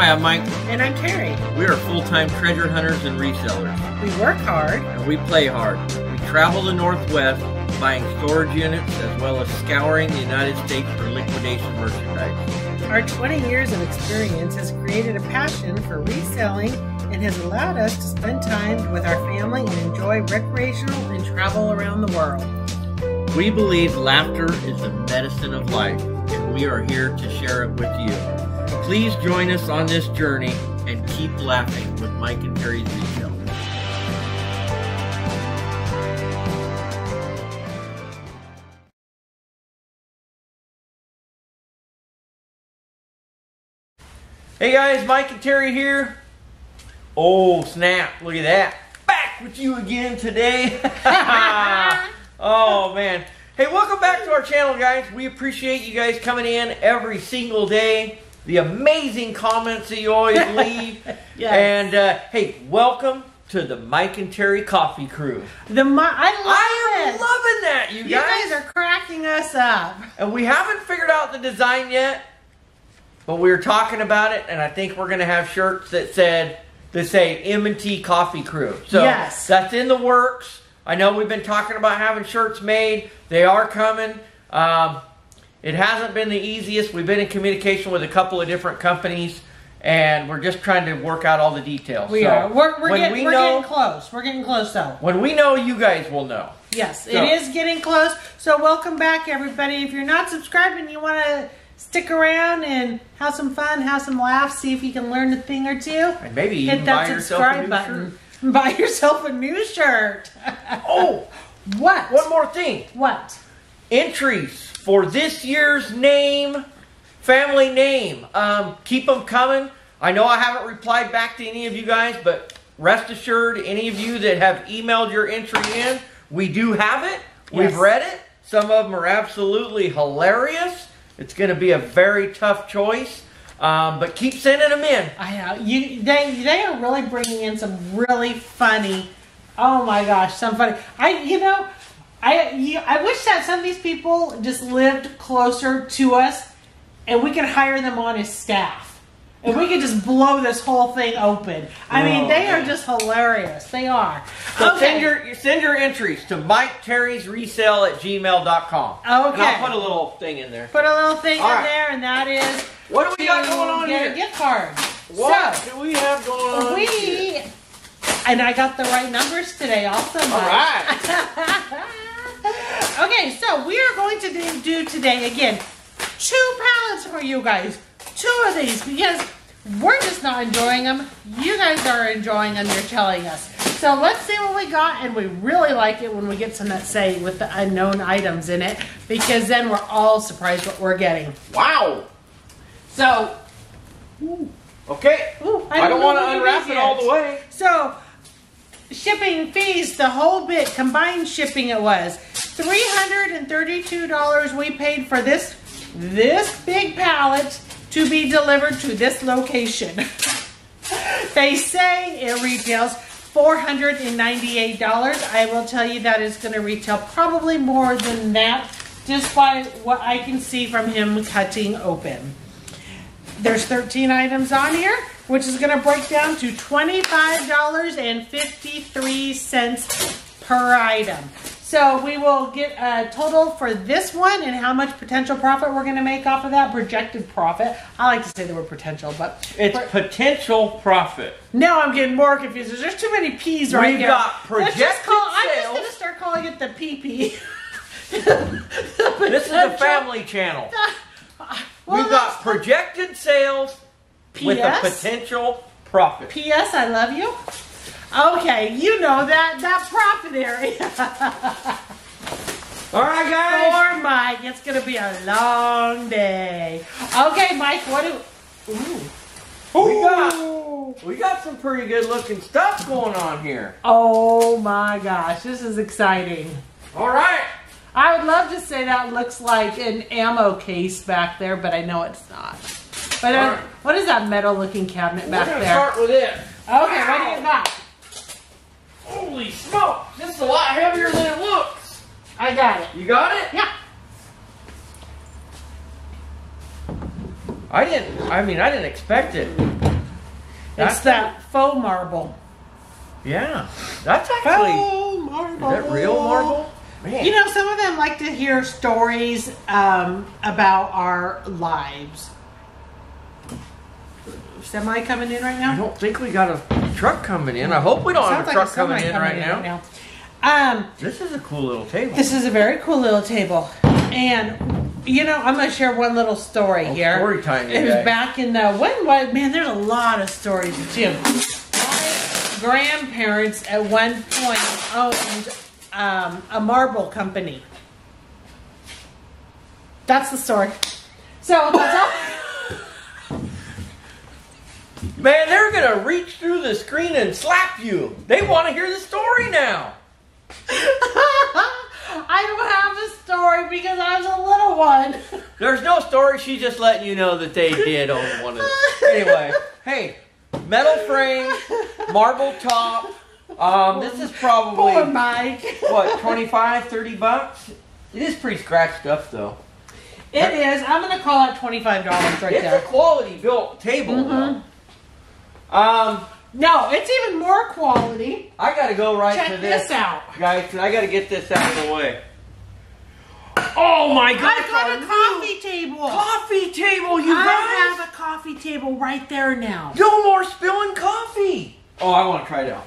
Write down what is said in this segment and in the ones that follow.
Hi, I'm Mike. And I'm Terri. We are full-time treasure hunters and resellers. We work hard. And we play hard. We travel the Northwest buying storage units as well as scouring the United States for liquidation merchandise. Our 20 years of experience has created a passion for reselling and has allowed us to spend time with our family and enjoy recreational and travel around the world. We believe laughter is the medicine of life, and we are here to share it with you. Please join us on this journey and keep laughing with Mike and Terri's Resale. Hey guys, Mike and Terri here. Oh snap, look at that. Back with you again today. oh man. Hey, welcome back to our channel, guys. We appreciate you guys coming in every single day. The amazing comments that you always leave. Yes. And uh, hey, welcome to the Mike and Terri Coffee Crew. The mo- I love I am it. loving that, you you guys. guys are cracking us up. And we haven't figured out the design yet, but we were talking about it, and I think we're gonna have shirts that said that say M&T Coffee Crew. So Yes. that's in the works. I know we've been talking about having shirts made. They are coming. Um, it hasn't been the easiest. We've been in communication with a couple of different companies, and we're just trying to work out all the details. We So are. We're, we're, when get, we we're know, getting close. We're getting close, though. when we know, you guys will know. Yes, So- it is getting close. So welcome back, everybody. If you're not subscribed and you want to stick around and have some fun, have some laughs, see if you can learn a thing or two, And maybe even hit that buy yourself a subscribe new button. shirt. Buy yourself a new shirt. Oh, what? one more thing. What? entries for this year's name, family name. Um, keep them coming. I know I haven't replied back to any of you guys, but rest assured, any of you that have emailed your entry in, we do have it. We've Yes. read it. Some of them are absolutely hilarious. It's going to be a very tough choice, um, but keep sending them in. I know you. They they are really bringing in some really funny. Oh my gosh, some funny. I you know, I you, I wish that some of these people just lived closer to us, and we could hire them on as staff, and we could just blow this whole thing open. I mean, they are just hilarious. They are. So send your send your entries to Mike Terri's Resale at gmail.com. And Okay. I'll put a little thing in there. Put a little thing All in right. there, and that is What do we got going on get here? a gift card. What So, do we have going on? here? We and I got the right numbers today also. All Mike. right. okay, so we are going to do, today again two pallets for you guys. Two of these because we're just not enjoying them. You guys are enjoying them. You're telling us. So let's see what we got, and we really like it when we get some that say with the unknown items in it because then we're all surprised what we're getting. Wow. So Okay. Ooh, I, don't know want to it unwrap it all the way. So, shipping fees, the whole bit, combined shipping it was $332 we paid for this, this big pallet to be delivered to this location. they say it retails $498. I will tell you that is going to retail probably more than that just by what I can see from him cutting open. There's 13 items on here, which is going to break down to $25.53 per item. So we will get a total for this one and how much potential profit we're going to make off of that projected profit. I like to say the word potential, but It's potential profit. now I'm getting more confused. There's too many P's right We've here. got Let's just call, projected I'm just going to start calling it the PP. This is a family channel. Well, We've got projected sales with a potential profit. P.S. I love you. Okay, you know that that profit area. All right, guys. For Mike, it's gonna be a long day. Okay, Mike, what do? Ooh. We got we got some pretty good looking stuff going on here. Oh my gosh, this is exciting. All right. I would love to say that looks like an ammo case back there, but I know it's not. But uh, right. what is that metal looking cabinet We're back gonna there? start with it. Okay, what do you got? Holy smoke! This is a lot heavier than it looks. I got it. You got it? Yeah. I didn't. I mean, I didn't expect it. That's it's that faux marble. Yeah, that's actually. Faux marble. Is that real marble? Man. You know, some of them like to hear stories um, about our lives. Semi coming in right now? I don't think we got a truck coming in. I hope we don't have Sounds a like truck semi coming in right now. Um, This is a cool little table. this is a very cool little table, and you know, I'm gonna share one little story Oh, here. story time, you It was back in the when? What man? There's a lot of stories too. My grandparents at one point owned um, a marble company. That's the story. So that's all. Man, they're gonna reach through the screen and slap you. They want to hear the story now. I don't have a story because I was a little one. There's no story. She's just letting you know that they did own one of. Anyway, hey, metal frame, marble top. Um, this is probably Poor Mike. what 25, 30 bucks. It is pretty scratched up though. It is. I'm gonna call it twenty five dollars right It's there. a quality built table Mhm. Um, No, it's even more quality. I gotta go right to Check this, this out. Guys, I gotta get this out of the way. Oh my god! I got a coffee table. coffee table, you I guys. I have a coffee table right there now. No more spilling coffee. Oh, I want to try it out.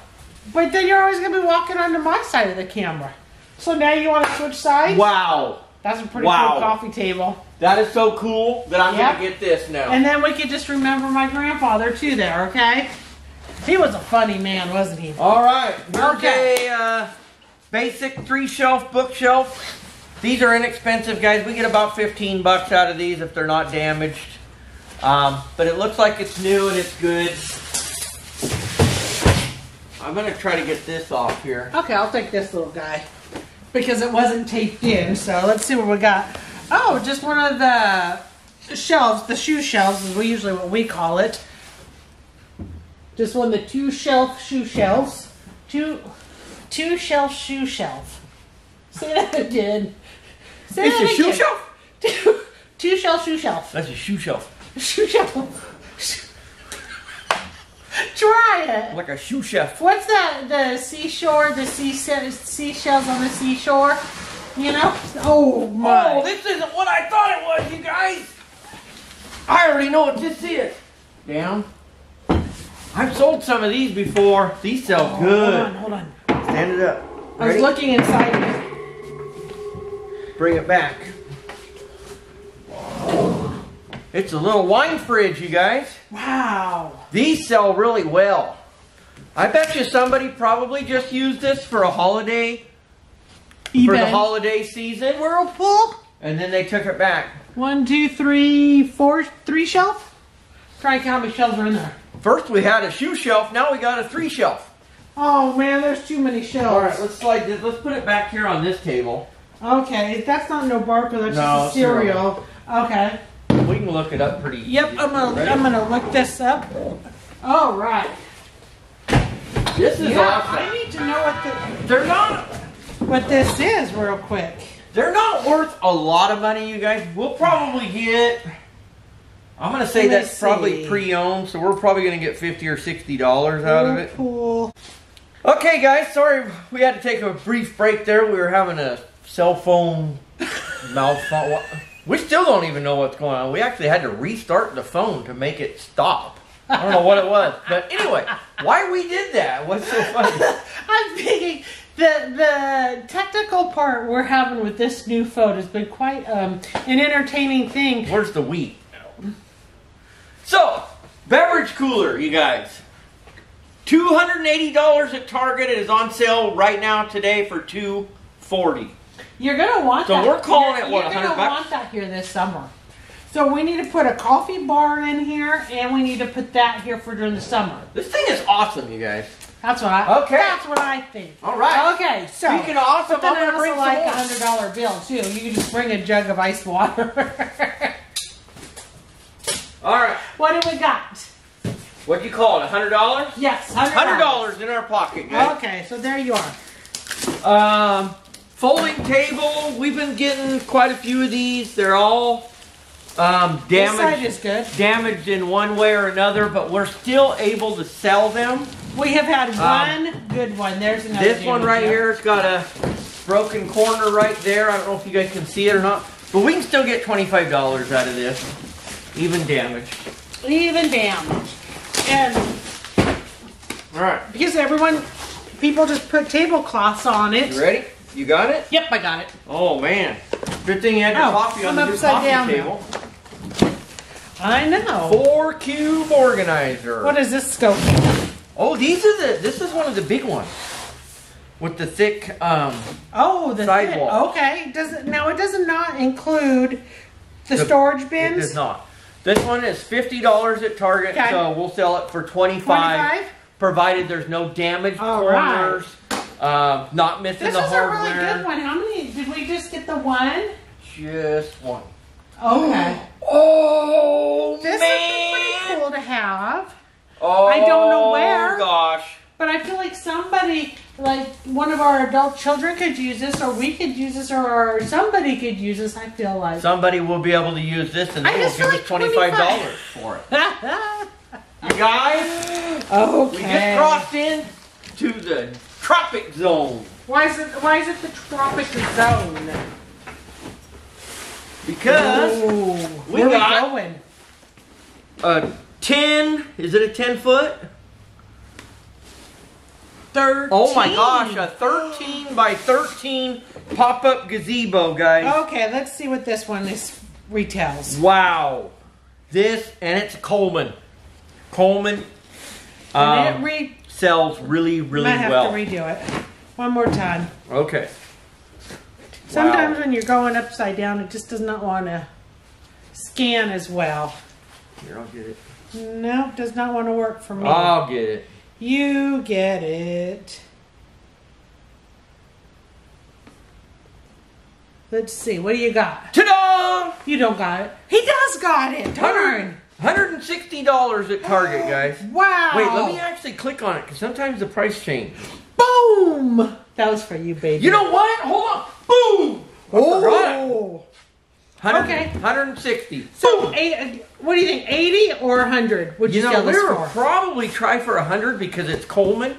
But then you're always gonna be walking onto my side of the camera. So now you want to switch sides? Wow, That's a pretty Wow. cool coffee table. That is so cool that I'm Yep. gonna get this now. And then we could just remember my grandfather too there, okay? He was a funny man, wasn't he? All right, here's Okay. a uh, basic three shelf bookshelf. These are inexpensive, guys. We get about 15 bucks out of these if they're not damaged. Um, but it looks like it's new and it's good. I'm gonna try to get this off here. Okay, I'll take this little guy. Because it wasn't taped in, so let's see what we got. Oh, just one of the shelves, the shoe shelves is usually what we call it. Just one of the two shelf shoe shelves. Two two shelf shoe shelf. Say that again. Say It's that a shoe shelf. Two, two shelf shoe shelf. That's a shoe shelf, Shoe shelf. Try it. like a shoe chef. What's that? The seashore, the sea seashells on the seashore. You know? Oh my! Oh, this isn't what I thought it was, you guys. I already know what this is. Down. I've sold some of these before. These sell Hold good. Hold on, hold on. Stand it up. I was looking inside. Bring it back. It's a little wine fridge, you guys. Wow. These sell really well. I bet you somebody probably just used this for a holiday, for the holiday season, whirlpool. and then they took it back. One, two, three, four, three shelf. Try and count how many shelves are in there. First we had a shoe shelf, now we got a three shelf. Oh man, there's too many shelves. All right, let's slide this. Let's put it back here on this table. Okay, that's not no barker. That's No, just cereal. Okay. We can look it up pretty easy. Yep, I'm gonna? I'm gonna look this up. All right. This is Yeah, awesome. I need to know what the They're not. What this is real quick. They're not worth a lot of money, you guys. We'll probably get. I'm gonna say that's probably pre-owned, so we're probably gonna get fifty or sixty dollars out of it. Whirlpool. Okay, guys. Sorry, we had to take a brief break there. We were having a cell phone malfunction. We still don't even know what's going on. We actually had to restart the phone to make it stop. I don't know what it was, but anyway, why we did that? What's so funny? I'm thinking the the technical part we're having with this new phone has been quite um, an entertaining thing. Where's the wheat? So, beverage cooler, you guys. $280 at Target. It is on sale right now today for 240 You're gonna want So that. we're calling you're, it, what, You're gonna bucks? want that here this summer. So we need to put a coffee bar in here, and we need to put that here for during the summer. This thing is awesome, you guys. That's what I. Okay. That's what I think. All right. Okay. So. you can awesome, but then I'm also bring like a hundred dollar bill too. You can just bring a jug of ice water. All right. what do we got? What'd you call it? A $100? Yes, $100 in our pocket, guys. Okay, so there you are. Um, folding table. We've been getting quite a few of these. They're all um, This side damaged, is good. damaged in one way or another, but we're still able to sell them. We have had Um, one good one. There's another. This one right here, it's got a broken corner right there. I don't know if you guys can see it or not, but we can still get $25 out of this, even damaged. Even damaged. And All right, because everyone, people just put tablecloths on you it. ready? You got it? Yep, I got it. Oh man, good thing you had your Oh, coffee on I'm the new coffee down now. table. I know. Four cube organizer. What is this scope? Oh, these are the. This is one of the big ones with the thick. Um, Oh, the Sidewall. Okay, does it now? It does not include the, The- storage it bins. does not. This one is fifty dollars at Target, Okay. so we'll sell it for twenty five, 25? provided there's no damaged All right. Uh, not missing This the is a really good one. How many did we just get? The one. Just one. Okay. Oh This man! is pretty cool to have. Oh, I don't know where. Gosh. But I feel like somebody, like one of our adult children, could use this, or we could use this, or somebody could use this. I feel like. Somebody will be able to use this and they will give us like twenty-five dollars for it. You guys, okay. we just crossed in to the tropic zone Why is it? Why is it the tropic zone? because Ooh, we where got- we going? a ten. Is it a ten foot? Thirteen. Oh my gosh, a thirteen by thirteen pop-up gazebo, guys. Okay, let's see what this one is retails. Wow, this and it's Coleman. Coleman and um, it re- sells really, really might have well. to redo it one more time. okay. Sometimes Wow. when you're going upside down, it just does not want to scan as well. Here, I'll get it. No, does not want to work for me. I'll get it. You get it. Let's see. What do you got? Ta-da! You don't got it. He does got it. Darn. $160 at Target, guys. Wow. Wait, let me actually click on it because sometimes the price changes. Boom. That was for you, baby. You know what? Hold on. Boom! I oh. forgot. Oh. 100 Okay. 160. So, eight, uh, what do you think? 80 or 100? Would you, You know, sell we this were for? probably try for 100 because it's Coleman.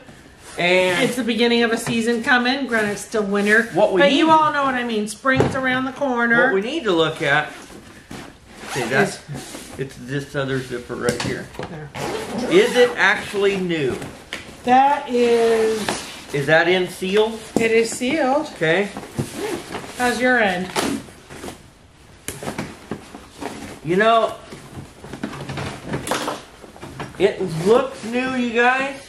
And It's the beginning of a season coming. Granted, it's still winter. What we but need- you all know what I mean. Spring's around the corner. what we need to look at, see, that's, it's this other zipper right here. There. Is it actually new? That is, Is that in seal? it is sealed. Okay. How's your end? You know, it looks new, you guys.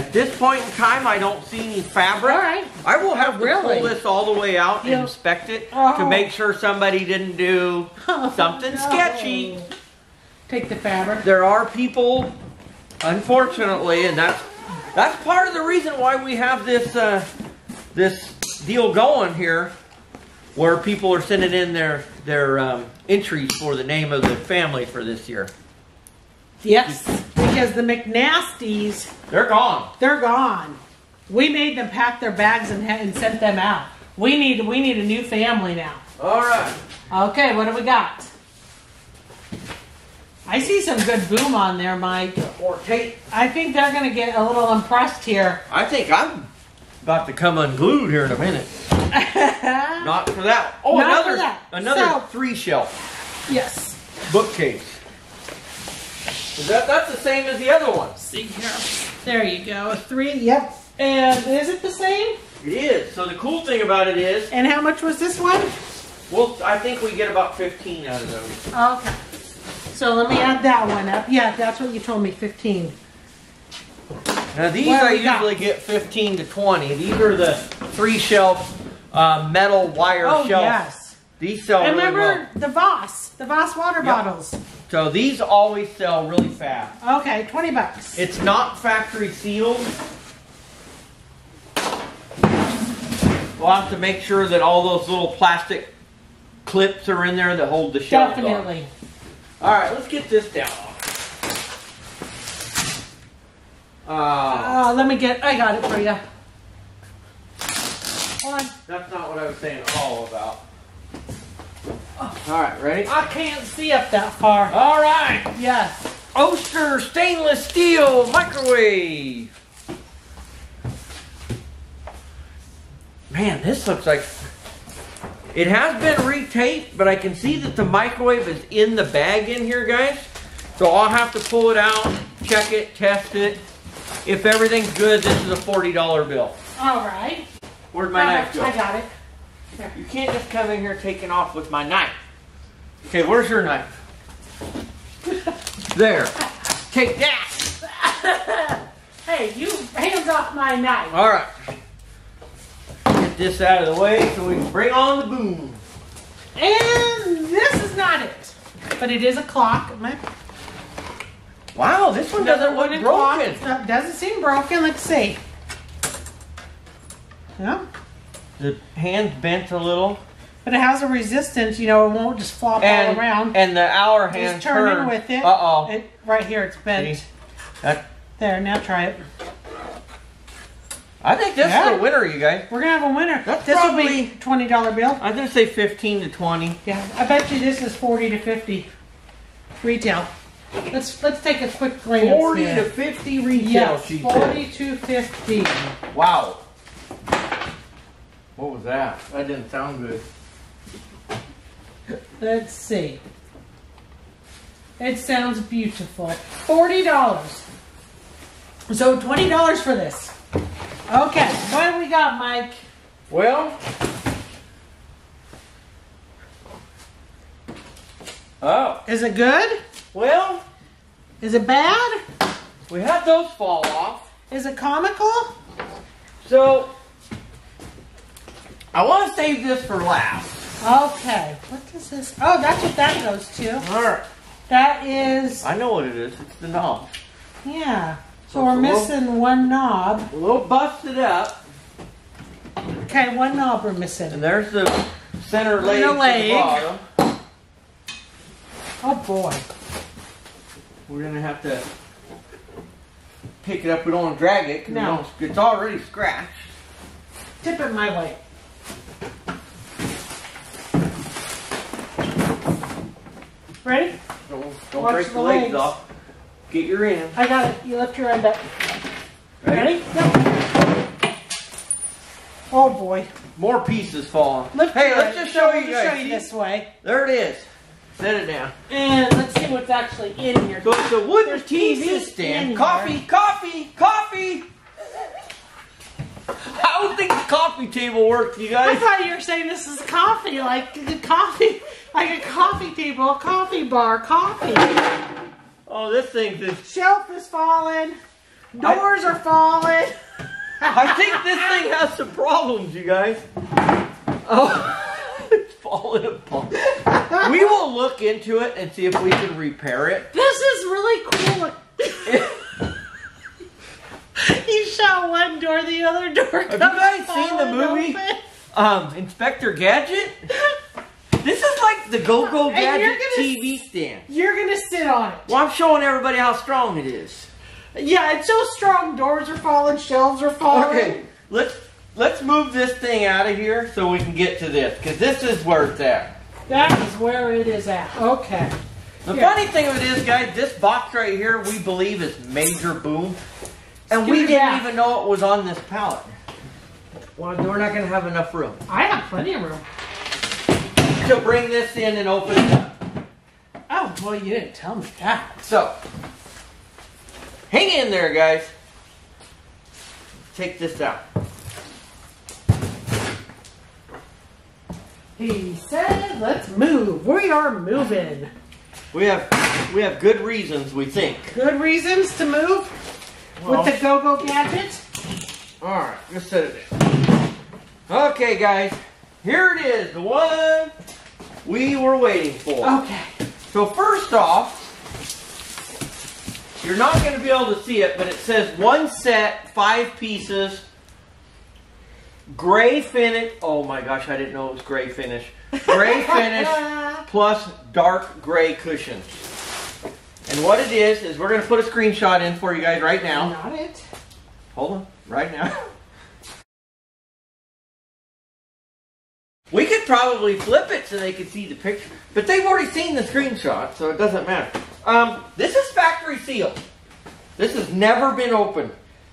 At this point in time, I don't see any fabric. All right. I will have to Really? pull this all the way out and Yeah. inspect it Oh. to make sure somebody didn't do something No. sketchy. Take the fabric. There are people, unfortunately, and that's that's part of the reason why we have this uh, this deal going here, where people are sending in their their um, entries for the name of the family for this year. Yes, because the McNasties, They're gone. they're gone. We made them pack their bags and, and sent them out. We need we need a new family now. All right. Okay, what do we got? I see some good boom on there, Mike. Or tape. I think they're gonna get a little impressed here. I think I'm about to come unglued here in a minute. Not for that. Oh, Not another that. another So- three shelf yes. bookcase. Is that that's the same as the other one? See here. There you go. Three. Yep. And is it the same? It is. So the cool thing about it is, And how much was this one? well, I think we get about 15 out of those. Okay. So let me add that one up. Yeah, that's what you told me. Fifteen. Now these What I we got? usually get 15 to 20. These are the three shelf uh, metal wire Oh shelf. yes. These sell And really remember well. the Voss, the Voss water Yep. bottles. So these always sell really fast. Okay, twenty bucks. It's not factory sealed. We'll have to make sure that all those little plastic clips are in there that hold the shelf. Definitely. All right, let's get this down. Uh, Uh, let me get. I got it for you. Hold on. that's not what I was saying at all about. All right, ready? I can't see up that far. All right. Yes. Oster stainless steel microwave. Man, this looks like it has been retaped, but I can see that the microwave is in the bag in here, guys. So I'll have to pull it out, check it, test it. If everything's good, this is a $40 bill. All right. Where'd my knife go? I got it. You can't just come in here taking off with my knife. Okay, where's your knife? there. Take that. Hey, you hands off my knife. All right. Get this out of the way so we can bring on the boom. And this is not it, but it is a clock. My Wow, this one doesn't look wooden clock. broken. It doesn't seem broken. Let's see. No, The hand's bent a little. but it has a resistance. You know, it won't just flop And, all around. and the hour hand Just turn in turned. with it. Uh-oh. It, right here, it's bent. See? That, There, now try it. I think this Yeah. is a winner, you guys. We're gonna have a winner. That's this will be twenty dollar bill. I'm to say 15 to 20. Yeah, I bet you this is forty to fifty retail. Let's let's take a quick glance. 40 here. to 50 retail, yes, forty to fifty. Wow. What was that? That didn't sound good. Let's see. It sounds beautiful. Forty dollars. So twenty dollars for this. Okay, what do we got, Mike? Well, oh, Is it good? well, Is it bad? we had those fall off. Is it comical? So, I want to save this for last. Okay. What is this? Oh, that's what that goes to. All right. That is I know what it is. It's the knob. yeah. So So we're a little- missing one knob. A little busted up. Okay, one knob we're missing. And there's the center leg, the leg. the bottom. Oh boy. We're going to have to pick it up. We don't want to drag it No. it's already scratched. Tip it my way. Ready? Don't, don't Watch break the the legs legs. off. Get your end. I got it. You lift your end up. Ready? Yep. Oh boy. More pieces falling. Lift hey, let's just show you just guys. show you this way. There it is. Set it down. And let's see what's actually in here. So it's a wooden There's TV stand. Coffee, coffee, coffee. I don't think the coffee table works, you guys. I thought you were saying this is coffee, like a coffee, like a coffee table, a coffee bar, coffee. Oh, this thing's just. Shelf is falling. Doors are falling. I think this thing has some problems, you guys. Oh, it's falling apart. We will look into it and see if we can repair it. This is really cool. you shut one door, the other door. Have you guys seen the movie? Um, Inspector Gadget. This is like the Go-Go Gadget gonna TV stand. You're gonna sit on it. Well, I'm showing everybody how strong it is. Yeah, it's so strong. Doors are falling, shelves are falling. Okay, let's let's move this thing out of here so we can get to this because this is where it's at. That is where it is at. Okay. The Yeah. funny thing of it is, guys, this box right here we believe is major boom, and we Scoot it didn't back. even know it was on this pallet. Well, we're not going to have enough room I have plenty of room. to bring this in and open it up. Oh, well, you didn't tell me that. So, hang in there, guys. Take this out. He said, let's move. We are moving. We have we have good reasons, we think. Good reasons to move Well- with the go-go gadget. All right, let's set it. Okay, guys, here it is, the one we were waiting for. Okay. So first off, you're not going to be able to see it, but it says one set, five pieces, gray finish. Oh my gosh, I didn't know it was gray finish. Gray finish plus dark gray cushions. And what it is is we're going to put a screenshot in for you guys right now. Not it. Hold on, right now. We could probably flip it so they could see the picture. But they've already seen the screenshot, so it doesn't matter. Um, this is factory sealed. This has never been opened.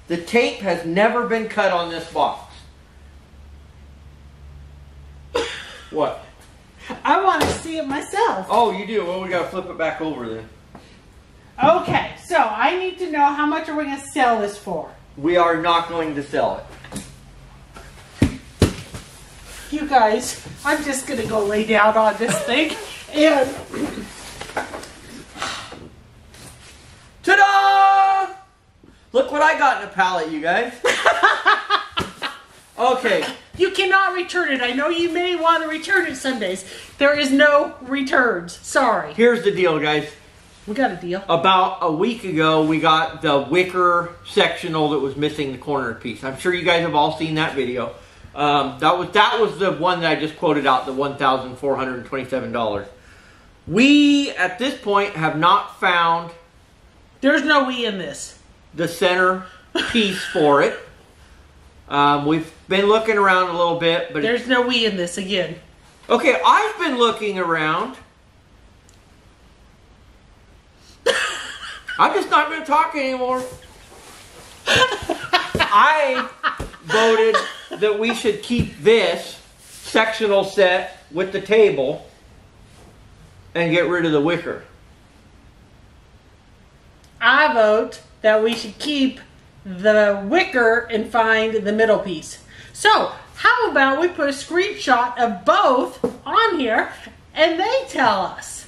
The tape has never been cut on this box. What? I want to see it myself. Oh, you do? Well, we gotta flip it back over then. Okay, so I need to know how much are we going to sell this for? We are not going to sell it. You guys, I'm just going to go lay down on this thing and Ta-da! Look what I got in a pallet, you guys. okay, you cannot return it. I know you may want to return it Sundays. There is no returns. Sorry. here's the deal, guys. We got a deal. About a week ago, we got the wicker sectional that was missing the corner piece. I'm sure you guys have all seen that video. Um, that was that was the one that I just quoted out, the one thousand four hundred twenty-seven dollars. We at this point have not found There's no we in this. the center piece for it. Um, we've been looking around a little bit, but There's no we in this again. okay, I've been looking around. I'm just not going to talk anymore. I voted that we should keep this sectional set with the table and get rid of the wicker. I vote that we should keep the wicker and find the middle piece. So, how about we put a screenshot of both on here and they tell us?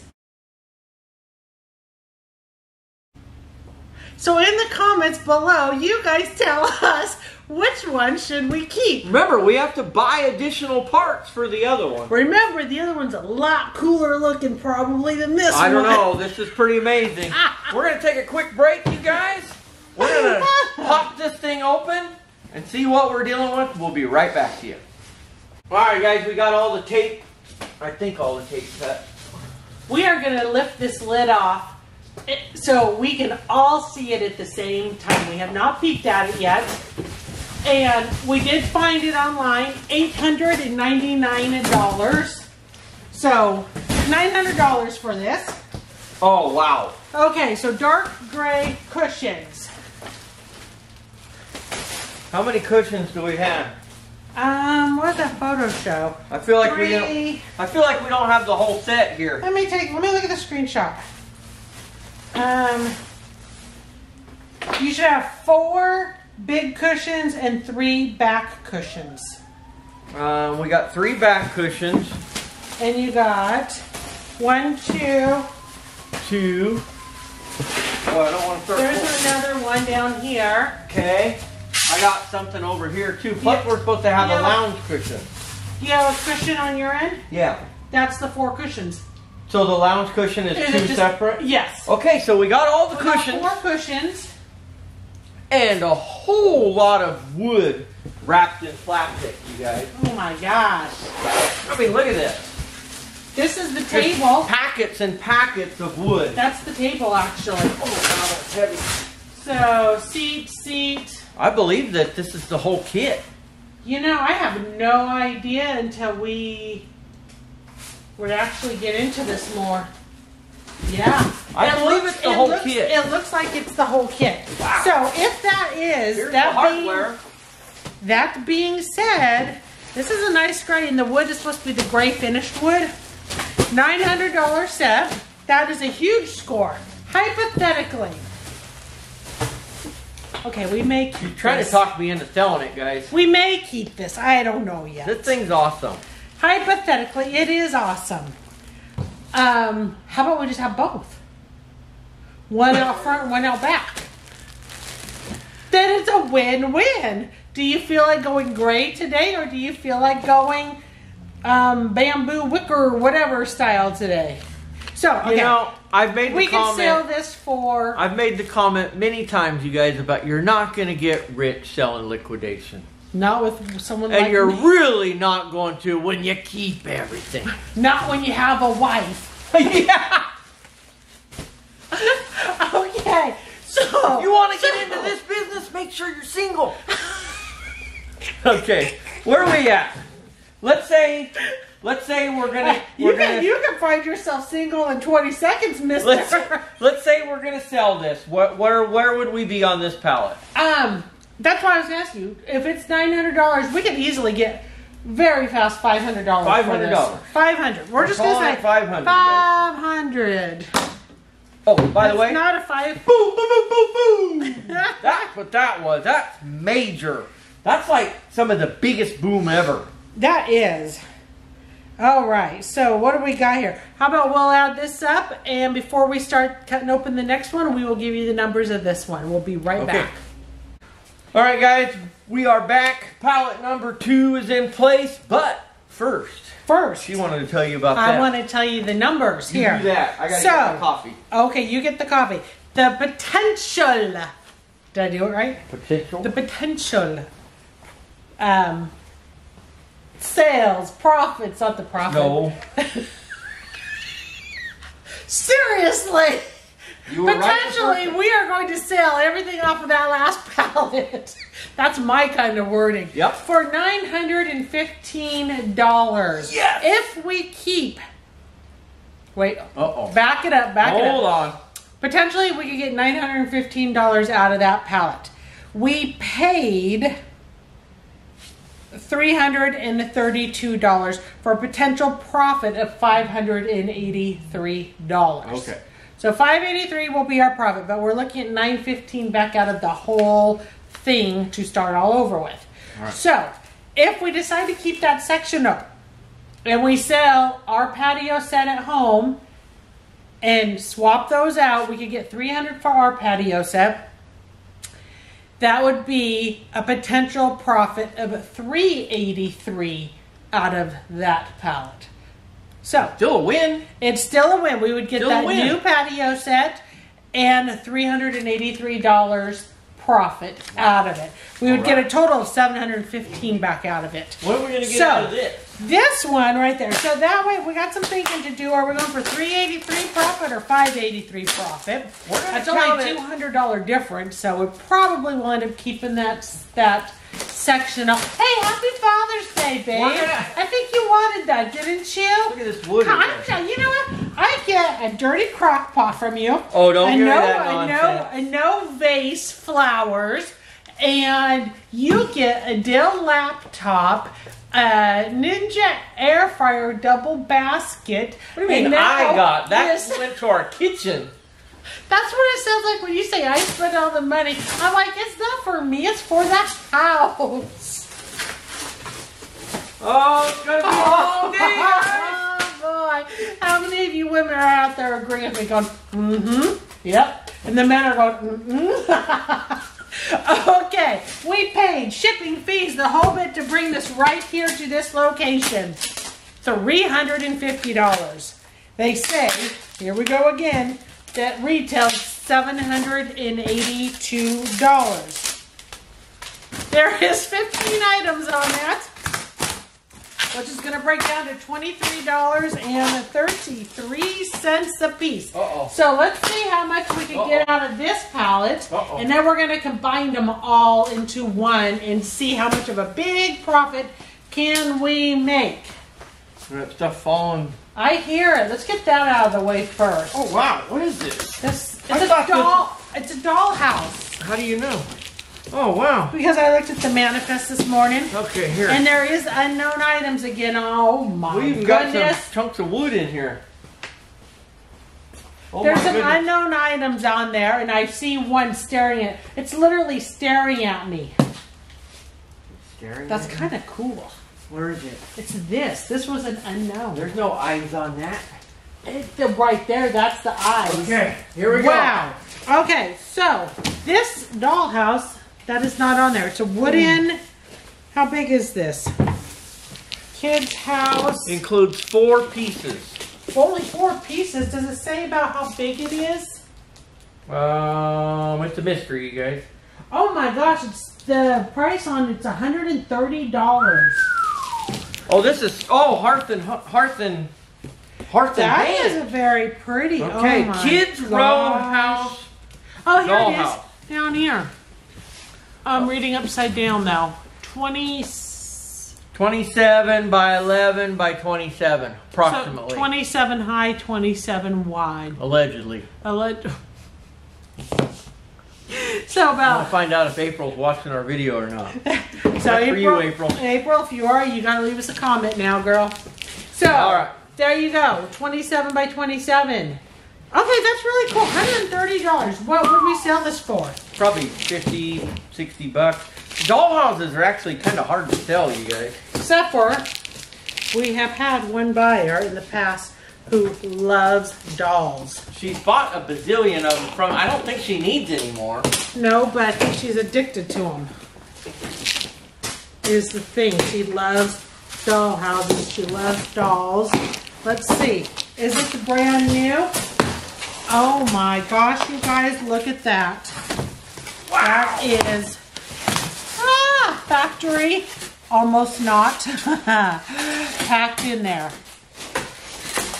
So, in the comments below, you guys tell us which one should we keep. Remember, we have to buy additional parts for the other one. Remember, the other one's a lot cooler looking probably than this one. I don't one. know. This is pretty amazing. We're going to take a quick break, you guys. We're going to pop this thing open and see what we're dealing with. We'll be right back to you. All right, guys, we got all the tape. I think all the tape's cut. We are going to lift this lid off it- so we can all see it at the same time. We have not peeked at it yet. And we did find it online, $899. So, $900 for this. Oh, wow. Okay, so dark gray cushions. How many cushions do we have? Um, what does that photo show? I feel like we don't, I feel like we don't have the whole set here. Let me take. Let me look at the screenshot. Um, you should have four big cushions and three back cushions, Um, we got three back cushions, and you got one, two. two. Oh, I don't want to start. There's pulling. another one down here. Okay. I got something over here too. Plus, Yeah. we're supposed to have Yeah. a lounge cushion. You have a cushion on your end. Yeah. That's the four cushions. So the lounge cushion is two just- separate? Yes. Okay, so we got all the We got cushions four cushions. and a whole lot of wood wrapped in plastic, you guys. Oh my gosh. I mean, look at this. This is the table. Packets and packets of wood. That's the table actually. Oh, wow, that's heavy. So seat, seat. I believe that this is the whole kit. You know, I have no idea until we would actually get into this more. Yeah. I It believe looks- it's the it whole looks- kit. It looks like it's the whole kit. Wow. So if that is Here's that the being that being said, this is a nice gray, and the wood is supposed to be the gray finished wood. Nine hundred dollar set. That is a huge score. Hypothetically. Okay, we may keep You're trying to talk me into selling it, guys. We may keep this. I don't know yet. This thing's awesome. Hypothetically, it is awesome. Um, how about we just have both? One out front, one out back. Then it's a win-win. Do you feel like going gray today, or do you feel like going um, bamboo wicker whatever style today? So okay, You know, I've made the we can sell this for. I've made the comment many times, you guys, about you're not going to get rich selling liquidation. Not with someone And like you're me. really not going to when you keep everything. Not when you have a wife. yeah. Okay, so you want to get into this business, make sure you're single. okay, where are we at? Let's say let's say we're gonna You we're can gonna you can find yourself single in 20 seconds, let's Mister. let's say we're gonna sell this. What where where would we be on this pallet? um, that's why I was gonna you. If it's nine hundred dollars, we can easily get very fast five hundred dollars. $500. Five hundred. We're just gonna say it 500, Five hundred. Oh, by the way, not a five. boom, boom, boom, boom, boom. That's what that was. That's major. That's like some of the biggest boom ever. That is. All right. So what do we got here? How about we'll add this up, and before we start cutting open the next one, we will give you the numbers of this one. We'll be right Okay. back. All right, guys, we are back. Pallet number two is in place, but first, First, she wanted to tell you about I that. want to tell you the numbers You here. do that. I gotta So- get my coffee. Okay, you get the coffee. The potential. Did I do it right? Potential. The potential. Um. Sales, profits, not the profit. no. Seriously. Were right Potentially, we are going to sell everything off of that last pallet. That's my kind of wording. Yep. For nine hundred and fifteen dollars. Yes. If we keep. Wait. Uh-oh. Back it up. Back it up. Hold on. Potentially, we could get nine hundred and fifteen dollars out of that pallet. We paid three hundred and thirty-two dollars for a potential profit of five hundred and eighty-three dollars. Okay. So five eighty-three will be our profit, but we're looking at nine fifteen back out of the whole thing to start all over with. So, if we decide to keep that section up and we sell our patio set at home and swap those out, we could get 300 for our patio set. That would be a potential profit of 383 out of that pallet. So, Still a win. it's still a win. We would get Still that new patio set and $383 profit out of it. We would get a total of 715 back out of it. What are we gonna get So- out of this? This one right there. So that way we got some thinking to do. Are we going for 383 profit or 583 profit? We're gonna That's only $200 difference, so we probably will end up keeping that that section up. Hey, happy Father's Day, babe. I think you wanted that, didn't you? Look at this wood. in I'm there. telling you know what? I get a dirty crock pot from you. Oh, don't give no, that a no, nonsense. a no vase flowers, and you get a Dell laptop, a Ninja air fryer double basket. What do you mean I got? That this- went to our kitchen. That's what it sounds like when you say I spent all the money. I'm like, it's not for me, it's for that house. Oh, it's gonna be a long day. Oh boy. How many of you women are out there agreeing with me going, mm-hmm, yep. And the men are going, mm-hmm. okay, we paid shipping fees, the whole bit to bring this right here to this location. $350. They say, here we go again, that retails $782. There is 15 items on that which is going to break down to $23.33 a piece. Uh-oh. So let's see how much we can get out of this pallet, Uh-oh. and then we're going to combine them all into one and see how much of a big profit can we make. That stuff falling. I hear it. Let's get that out of the way first. Oh wow, what is this? This, it's a thought this- doll. It's a dollhouse How do you know? Oh wow. because I looked at the manifest this morning, Okay, here. and there is unknown items again. Oh my We've got goodness! some chunks of wood in here. Oh There's some goodness. unknown items on there, and I see one staring at. It's literally staring at me. Staring That's at kind of cool. Where is it? It's this. This was an unknown. There's no eyes on that. It's the, right there. That's the eyes. Okay, here we go. Wow. Okay, so this dollhouse that is not on there. It's a wooden. How big is this? Kid's house. Includes four pieces. Only four pieces. Does it say about how big it is? Um, it's a mystery, you guys. Oh my gosh! It's the price on it's hundred and thirty dollars. Oh, this is oh hearth and hearth and hearth That and is a very pretty. Oh okay, oh kids row house. Oh, here it is. Down here. I'm reading upside down now. 20, 27 by 11 by 27, So approximately. 27 high, 27 wide. Allegedly. Alleg- So uh, I want about to find out if April's watching our video or not. so That's for you, April. April, if you are, you gotta leave us a comment now, girl. So All right. there you go, 27 by 27. Okay, that's really cool. $130. What would we sell this for? Probably 50, 60 bucks. Dollhouses are actually kind of hard to sell, you guys. Except for we have had one buyer in the past who loves dolls. She's bought a bazillion of them from, I don't think she needs any more. No, but I think she's addicted to them. Is the thing. She loves doll houses. She loves dolls. Let's see. Is it the brand new? Oh my gosh, you guys, look at that. That is ah, factory. Almost not. Packed in there.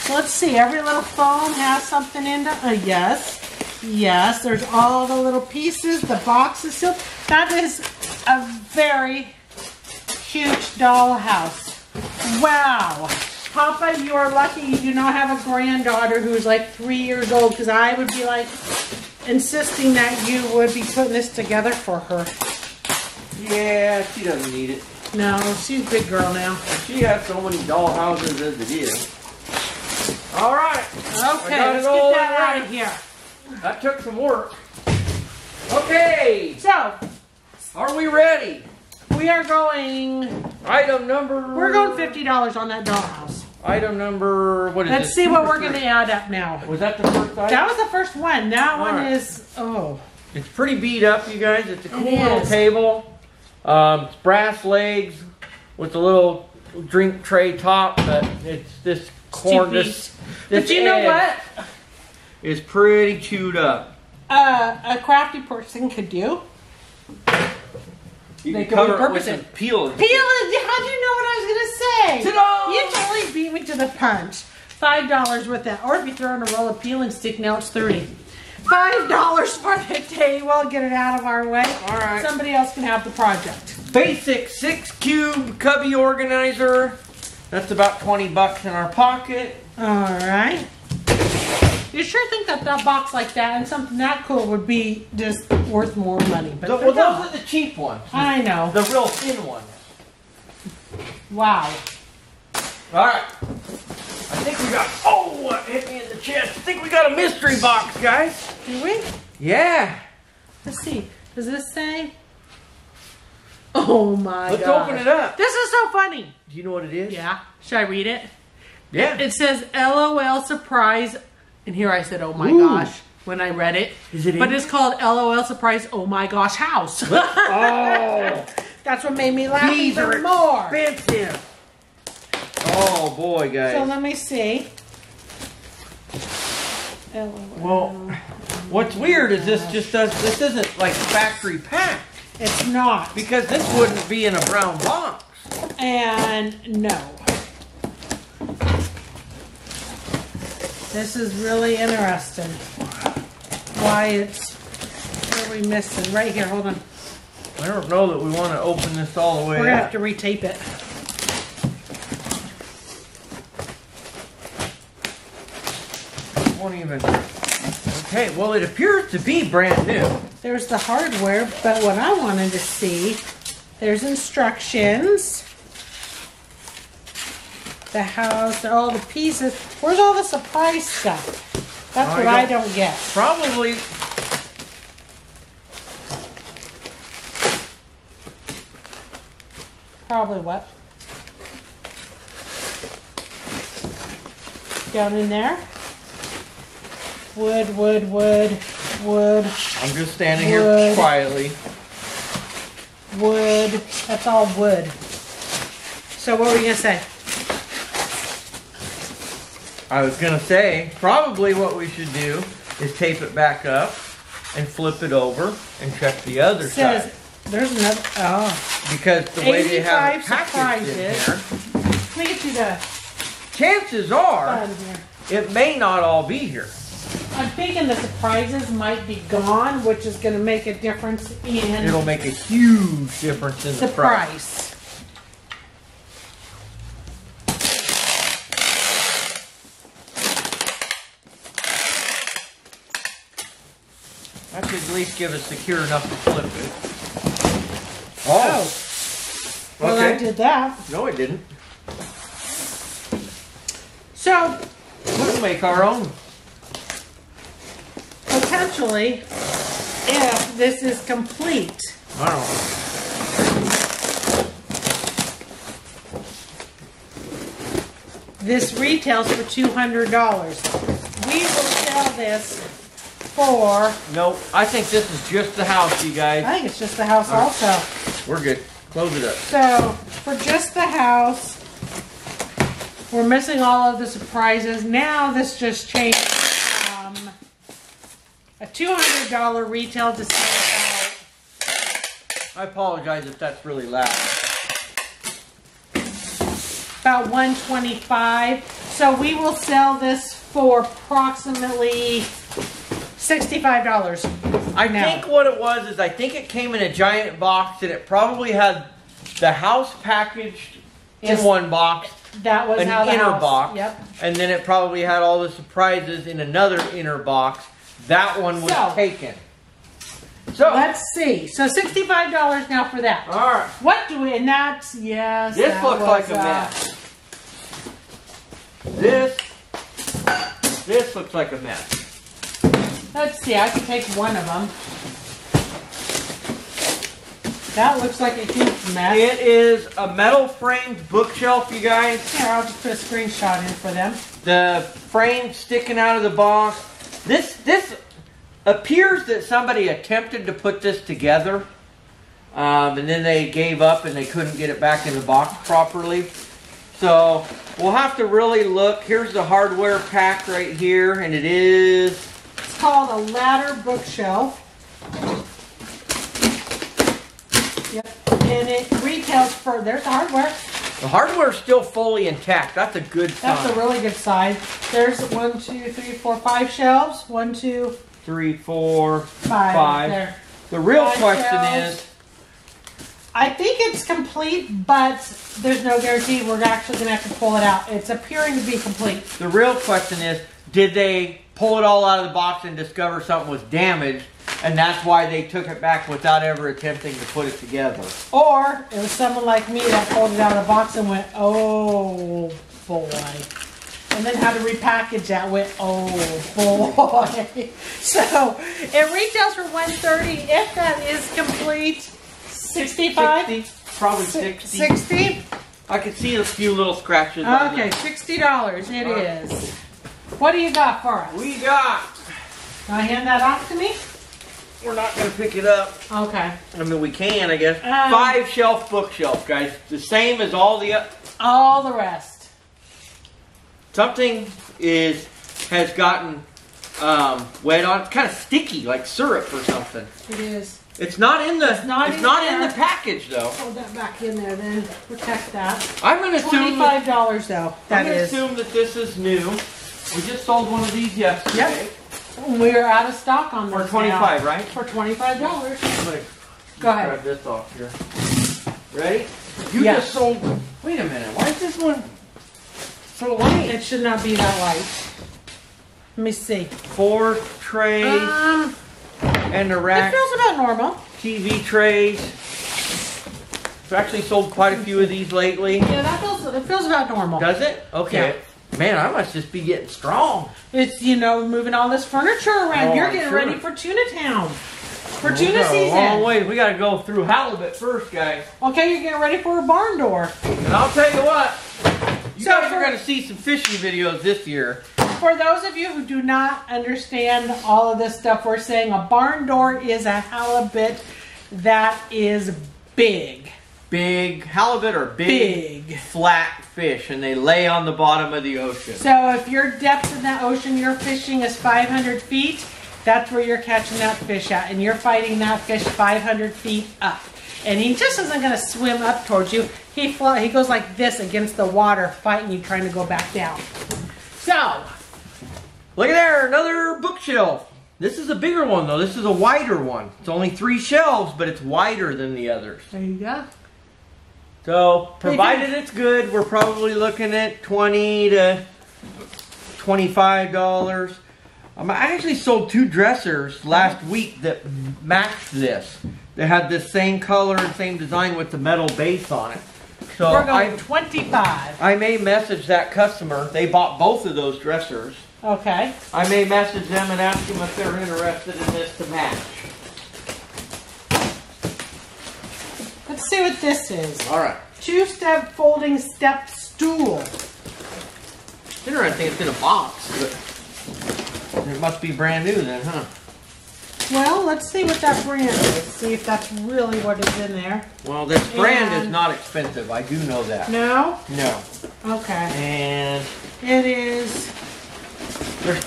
Let's see. Every little phone has something in it. Uh, yes. Yes, there's all the little pieces, the boxes. So that is a very huge dollhouse. Wow. Papa, you are lucky you do not have a granddaughter who's like three years old because I would be like insisting that you would be putting this together for her. Yeah, she doesn't need it. No, she's a big girl now. She has so many dollhouses as it is. All right. Okay, let's get that out of here. That took some work. Okay. So, Are we ready? we are going, Item number. we're going $50 on that dollhouse. Item number. What is Let's it? see what we're going to add up now. Was that the first item? That was the first one. That one Alright. is, oh. It's pretty beat up, you guys. It's a cool It little table. Um, it's brass legs with a little drink tray top, but it's this corn. This, But you know what? It's pretty chewed up. Uh, a crafty person could do. You They can cover it with some it. peel. Peel it. How'd you know what I was gonna say? Ta-da! You totally beat me to the punch. Five dollars with that, or if you throw in a roll of peeling stick, now it's thirty. Five dollars for the table. Well, get it out of our way. All right. Somebody else can have the project. Basic six cube cubby organizer. That's about 20 bucks in our pocket. All right. You sure think that that box like that and something that cool would be just worth more money? But The- well, not. those are the cheap ones. I know. The real thin ones. Wow. All right. I think we got. Oh, what hit me in the chest? I think we got a mystery box, guys. Do we? Yeah. Let's see. Does this say? Oh my god. Let's gosh. open it up. This is so funny. Do you know what it is? Yeah. Should I read it? Yeah. It says LOL surprise. And here I said, oh my Ooh. gosh, when I read it. Is it But in? it's called LOL surprise, oh my gosh, house. oh, That's what made me laugh these even are more. expensive. Oh boy, guys. So let me see. LOL. well, what's weird is this just does. This isn't like factory packed It's not. because this wouldn't be in a brown box. And no. This is really interesting. Why it's, what are we missing? Right here, hold on. I don't know that we want to open this all the way We're gonna up. have to retape it. Won't even. Okay, well, it appears to be brand new. There's the hardware, but what I wanted to see, there's instructions. The house, all the pieces. Where's all the surprise stuff? That's I what I don't- don't get. Probably. Probably what? Down in there. Wood, wood, wood, wood, I'm just standing here quietly. wood. That's all wood. So what were you gonna say? I was gonna say, probably what we should do is tape it back up and flip it over and check the other It says side. there's another. Oh, Because the way they have it 85 packaged in here, let me get you the chances are it may not all be here. I'm thinking the surprises might be gone, which is gonna make a difference in It'll make a huge difference in the the price. price. That should at least give us secure enough to flip it. Oh, oh. well, I did that. No, it didn't. So We'll make our own. potentially, if this is complete, I this retails for two hundred dollars. We will sell this for. No, I think this is just the house, you guys. I think it's just the house also. We're good. Close it up. So for just the house, we're missing all of the surprises. Now this just changed from a two hundred dollar retail to I apologize if that's really loud. about, about one twenty five. So we will sell this for approximately sixty five dollars. I Now. think what it was is I think it came in a giant box and it probably had the house packaged in one box, That was an how the inner house. box, Yep. and then it probably had all the surprises in another inner box. That one was So. taken. So, Let's see. So sixty five dollars now for that. all right. What do we? And that's yes. This that looks was, like a uh, mess. This, this looks like a mess. Let's see, I can take one of them. That looks like a huge mess. It is a metal framed bookshelf, you guys. Here, I'll just put a screenshot in for them. the frame sticking out of the box. This this appears that somebody attempted to put this together, um, and then they gave up and they couldn't get it back in the box properly. So we'll have to really look. Here's the hardware pack right here, and it is called a ladder bookshelf. Yep. And it retails for, there's the hardware. the hardware still fully intact. That's a good That's a really good size. There's one, two, three, four, five shelves. One, two, Three, four, five. Five. There. The real Five question shelves. is, I think it's complete, but there's no guarantee we're actually gonna have to pull it out. It's appearing to be complete. the real question is, did they pull it all out of the box and discover something was damaged, and that's why they took it back without ever attempting to put it together? Or it was someone like me that pulled it out of the box and went, oh boy. And then had to repackage that went, oh boy. so it retails for 130 if that is complete. 65? 60, probably 60. 60? I could see a few little scratches. Okay, $60 it Alright. is. What do you got for us? We got. Can I hand that off to me? We're not gonna pick it up. Okay. I mean, we can, I guess. Um, Five shelf bookshelf, guys. The same as all the. All the rest. Something is has gotten um, wet on. It's kind of sticky, like syrup or something. It is. It's not in the. It's not in in the package though. Hold that back in there then. Protect that. I'm gonna assume. $25 though. I'm That gonna is. assume that this is new. We just sold one of these yesterday We're out of stock on this for 25, now. right? For $25. Go ahead. grab this off here. Ready? You Yes. just sold. Wait a minute. Why is this one so light? It should not be that light. Let me see. Four trays Um, and the it rack feels about normal. TV trays. I've actually sold quite a few of these lately. Yeah, that feels it feels about normal. Does it? Okay. Man, I must just be getting strong. It's you know moving all this furniture around. Oh, You're getting sure. ready for tuna town. For We tuna got a long way. We got to go through halibut first, guys. Okay, you're getting ready for a barn door. And I'll tell you what. You So guys for- are going to see some fishing videos this year. For those of you who do not understand all of this stuff we're saying, a barn door is a halibut that is big. Big halibut are big, Big. flat fish, and they lay on the bottom of the ocean. So if your depth in that ocean you're fishing is 500 feet, that's where you're catching that fish at, and you're fighting that fish 500 feet up. And he just isn't going to swim up towards you. He flo- he goes like this against the water, fighting you, trying to go back down. So Look at there, another bookshelf. This is a bigger one though. This is a wider one. It's only three shelves, but it's wider than the others. there you go. So, provided it's good, we're probably looking at twenty to twenty-five dollars. Um, I actually sold two dressers last week that matched this. They had the same color and same design with the metal base on it. So We're going I, 25. I may message that customer. They bought both of those dressers. Okay. I may message them and ask them if they're interested in this to match. Let's see what this is. All right. Two-step folding step stool. It's interesting. It's in a box, but it must be brand new then, huh? Well, let's see what that brand is. See if that's really what is in there. Well, this brand is not expensive. I do know that. No? No. Okay. And It is. there's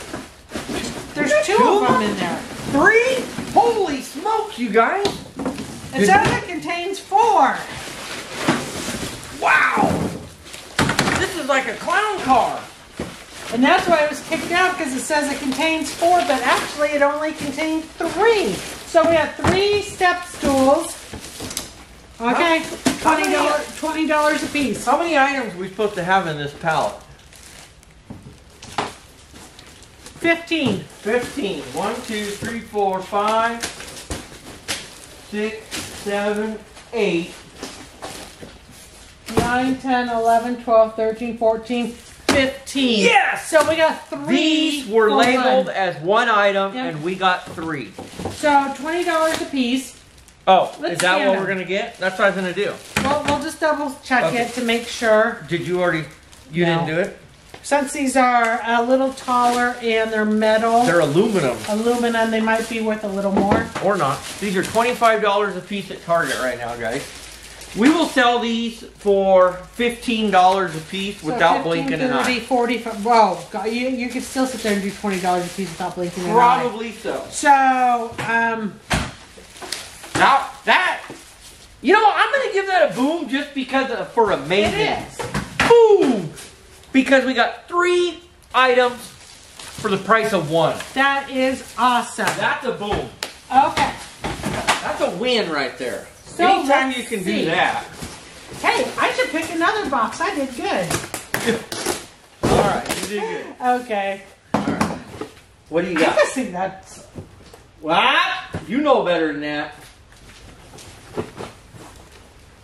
There's two two of of them them? in there. three. Holy smokes, you guys! It Did- says it four. Wow. This is like a clown car. And that's why it was kicked out because it says it contains four, but actually it only contains three. So we have three step stools. Okay, twenty dollars twenty dollars a piece. How many items are we supposed to have in this pallet? Fifteen. 15. 1, 2, 3, 4, 5, 6, 7, 8. Nine, ten, eleven, twelve, thirteen, fourteen, fifteen. Yes! So we got three. These were labeled one. as one item, Yep. and we got three. So twenty dollars a piece. Oh, Let's is that what them. we're gonna get? That's what I was gonna do. Well, we'll just double check Okay. it to make sure. Did you already? You No. didn't do it. Since these are a little taller and they're metal, They're aluminum aluminum, they might be worth a little more. or not. These are twenty-five dollars a piece at Target right now, guys. We will sell these for fifteen dollars a piece without 15, blinking an 30, eye. 40, whoa, God, you, you could still sit there and do twenty dollars a piece without blinking an eye. Probably so. So, um, Now that, you know, I'm gonna give that a boom just because of, for amazing. it is. Boom! Because we got three items for the price of one. That is awesome. That's a boom. Okay. That's a win right there. So Anytime you can see. do that. Hey, I should pick another box. I did good. All right, you did good. Okay. All right. What do you got? I got? think that's. What? You know better than that.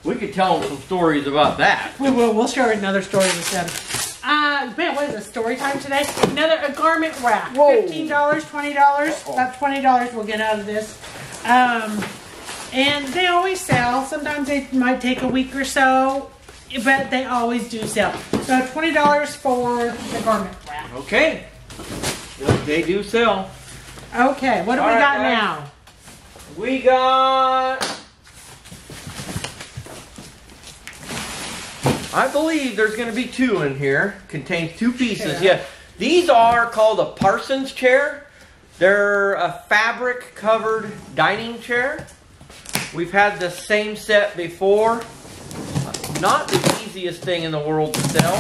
We could tell them some stories about that. We will. We'll share another story with them. Uh, man, what is it? Story time today? Another a garment rack. Whoa. Fifteen dollars, twenty dollars. Uh-oh. About twenty dollars we'll get out of this. Um, and they always sell. Sometimes they might take a week or so, but they always do sell. So twenty dollars for the garment rack. Okay. They do sell. Okay, what do All we right, got guys. now? We got. I believe there's going to be two in here. Contains two pieces. Chair. Yeah. These are called a Parsons chair. They're a fabric covered dining chair. We've had the same set before. Not the easiest thing in the world to sell.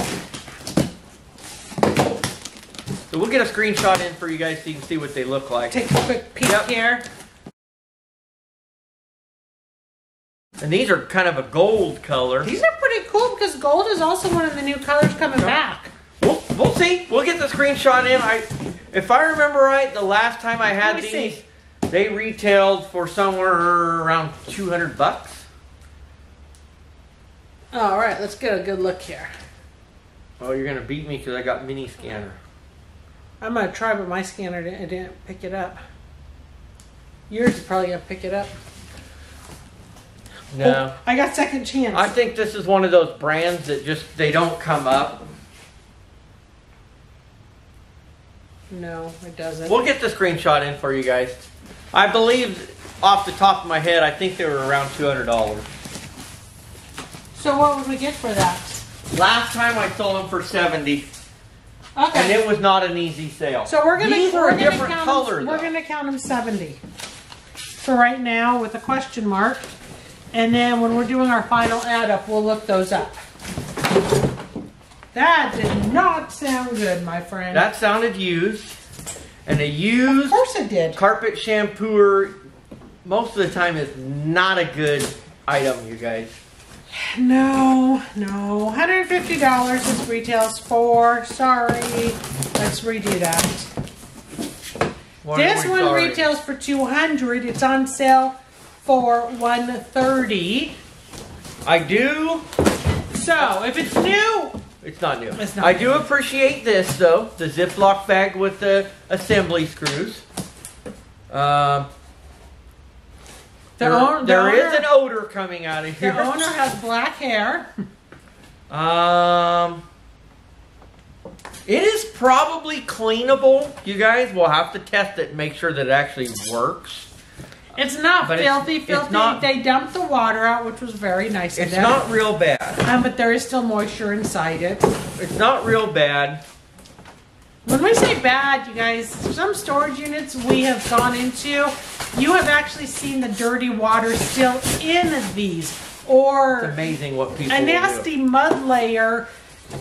So we'll get a screenshot in for you guys so you can see what they look like. Take a quick peek Yep. here. And these are kind of a gold color. These are pretty cool because gold is also one of the new colors coming back. We'll, we'll see. We'll get the screenshot in. I, if I remember right, the last time I had Let me these, see. they retailed for somewhere around 200 bucks. All right, let's get a good look here. Oh, you're gonna beat me because I got mini scanner. I'm gonna try, but my scanner didn't, didn't pick it up. Yours is probably gonna pick it up. No, Oh, I got second chance. I think this is one of those brands that just they don't come up. no, it doesn't. We'll get the screenshot in for you guys. I believe, off the top of my head, I think they were around 200 dollars. so what would we get for that? Last time I sold them for 70, Okay. and it was not an easy sale. So we're gonna These we're a gonna different count color. Them, we're gonna count them seventy. So right now, with a question mark, and then when we're doing our final add up, we'll look those up. That did not sound good, my friend. That sounded used. And a used of course it did. carpet shampooer most of the time is not a good item, you guys. No, no. $150 is retails for. Sorry. Let's redo that. What this one sorry? retails for 200 It's on sale for 130 I do. So, if it's new, It's not new. It's not I new. do appreciate this though, the Ziploc bag with the assembly screws. Um, the, there own- the there owner, is an odor coming out of here. the owner has black hair. Um, it is probably cleanable. You guys will have to test it and make sure that it actually works. It's not But it's- filthy, it's filthy. not- they dumped the water out, which was very nice of It's them. not real bad. Um, but there is still moisture inside it. It's not real bad. When we say bad, you guys, some storage units we have gone into, you have actually seen the dirty water still in these, It's or amazing what people a will do. nasty mud layer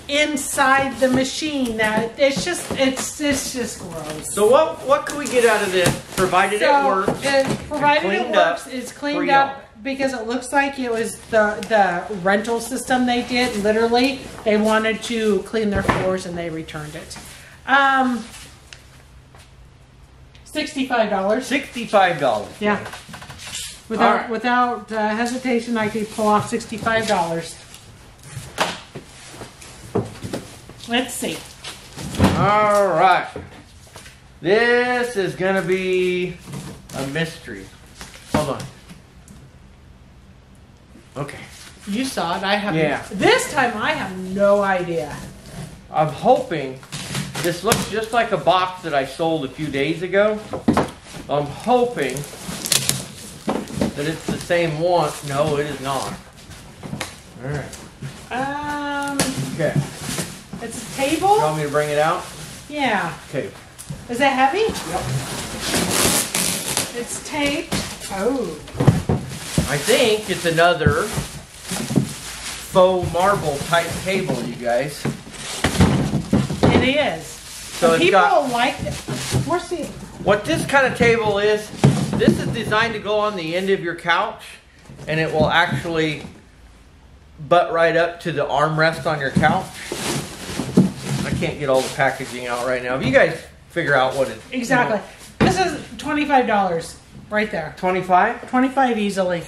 inside the machine. That it's just, it's it's just gross. So what what can we get out of this? Provided it works. it- provided it works, it's cleaned up because it looks like it was the the rental system they did. Literally, they wanted to clean their floors and they returned it. Um, sixty-five dollars. Sixty-five dollars. Yeah. Without Alright. without uh, hesitation, I could pull off sixty-five dollars. Let's see. All right. This is gonna be a mystery. Hold on. Okay. You saw it. I have. Yeah. This time, I have no idea. I'm hoping this looks just like a box that I sold a few days ago. I'm hoping that it's the same one. No, it is not. All right. Um, Okay. It's a table? You want me to bring it out? Yeah. Okay. Is it heavy? Yep. It's taped. Oh. I think it's another faux marble type table, you guys. It is. So it's people got like it. Where's the? what this kind of table is. This is designed to go on the end of your couch, and it will actually butt right up to the armrest on your couch. Can't get all the packaging out right now. If you guys figure out what it Exactly. This is twenty-five dollars right there. Twenty-five? Twenty-five easily.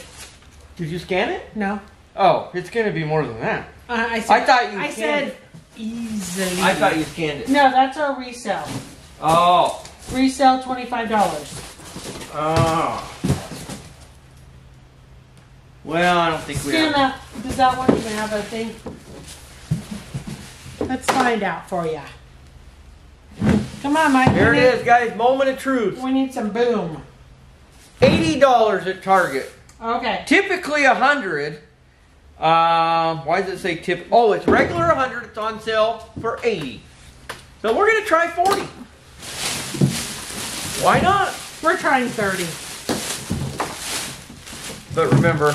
Did you scan it? No. Oh, it's gonna be more than that. Uh, I said. I thought you I said easily. I thought you scanned it. No, that's our resale. Oh. Resale twenty-five dollars. Oh. Well, I don't think we Scan that. Does that one even have a thing? Let's find out for you. Come on, Mike. Here it is, guys. Moment of truth. We need some boom. Eighty dollars at Target. Okay. Typically a hundred. Um, why does it say tip? Oh, it's regular a hundred. It's on sale for eighty. So we're gonna try forty. Why not? We're trying thirty. But remember,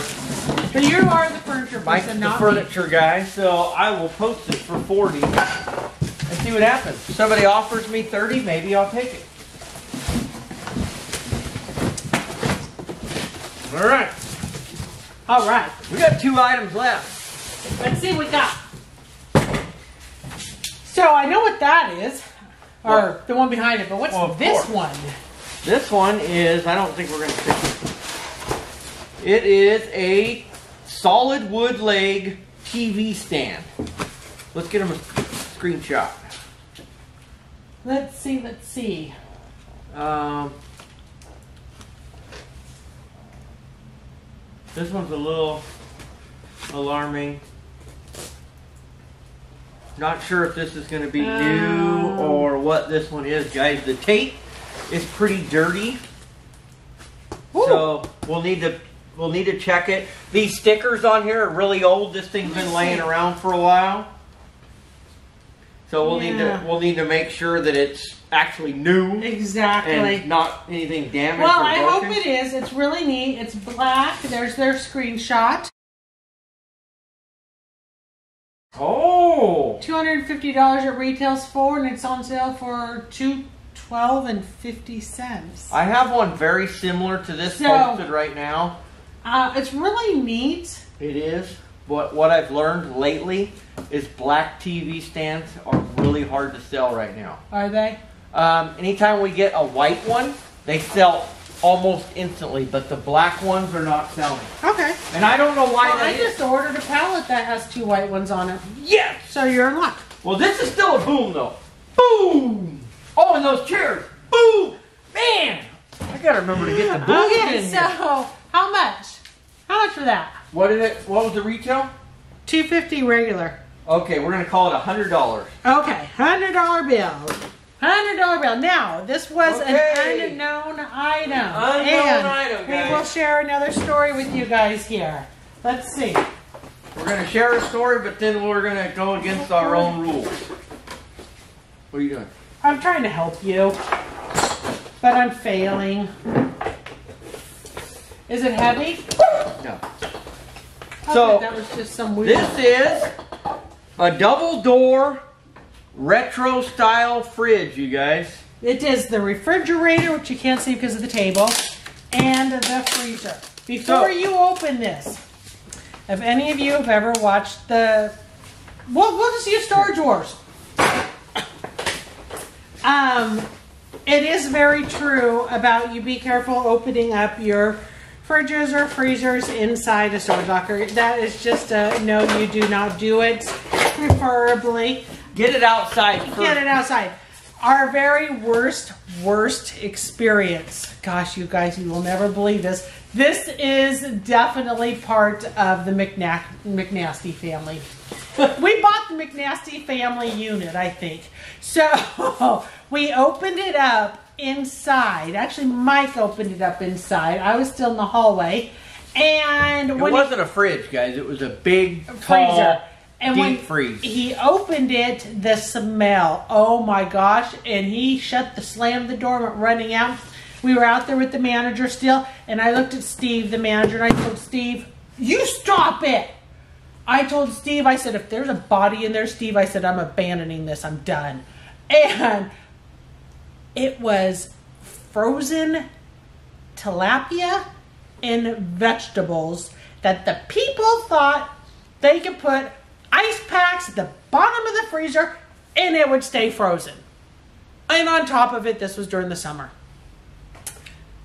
But you are the furniture Mike's person, the not me. furniture guy, so I will post it for forty and see what happens. If somebody offers me thirty, maybe I'll take it. All right, All right. we got two items left. Let's see what we got. So I know what that is, or What? the one behind it. But what's Well, this course. one? This one is, I don't think we're going to pick it. It is a solid wood leg TV stand. Let's get him a screenshot. Let's see. Let's see. Um, this one's a little alarming. Not sure if this is going to be new Um. or what this one is, guys. The tape is pretty dirty. Ooh. So we'll need to we'll need to check it. These stickers on here are really old. This thing's been laying around for a while. So we'll need to we'll need to make sure that it's actually new Exactly. and not anything damaged. Well, I hope it is. It's really neat. It's black. There's their screenshot. Oh, Two hundred and fifty dollars at retails for, and it's on sale for two twelve and fifty cents. I have one very similar to this So- posted right now. Uh, it's really neat. It is. What what I've learned lately is black TV stands are really hard to sell right now. Are they? Um, anytime we get a white one, they sell almost instantly, but the black ones are not selling. Okay. And I don't know why Well, I is. just ordered a pallet that has two white ones on it. Yes! So you're in luck. Well, this is still a boom, though. Boom! Oh, and those chairs. Boom! Man! I gotta remember to get the boom Okay, in so here. How much? How much for that? What did it? What was the retail? Two fifty regular. Okay, we're gonna call it a hundred dollars. Okay, hundred dollar bill. Hundred dollar bill. Now, this was Okay. an unknown item. Unknown and item, We will share another story with you guys here. Let's see. We're gonna share a story, but then we're gonna go against our own rules. What are you doing? I'm trying to help you, but I'm failing. Is it heavy? No. So, that was just some weird. This is a double door retro style fridge, you guys. It is the refrigerator, which you can't see because of the table, and the freezer. Before So- you open this, if any of you have ever watched the, well, we'll just use Storage Wars. Um, it is very true about you be careful opening up your fridges or freezers inside a storage locker. That is just a no, you do not do it. Preferably, Get it outside first. get it outside. Our very worst, worst experience. Gosh, you guys, you will never believe this. This is definitely part of the McNa- McNasty family. we bought the McNasty family unit, I think. So we opened it up inside. Actually, Mike opened it up inside. I was still in the hallway. And It when he- wasn't a fridge, guys. It was a big, freezer. tall, And deep when freeze. he opened it, the smell. Oh my gosh. And he shut the slammed the door, went running out. We were out there with the manager still, and I looked at Steve, the manager, and I told Steve, You stop it. I told Steve, I said, if there's a body in there, Steve, I said, I'm abandoning this. I'm done. And it was frozen tilapia and vegetables that the people thought they could put ice packs at the bottom of the freezer and it would stay frozen. And on top of it, this was during the summer.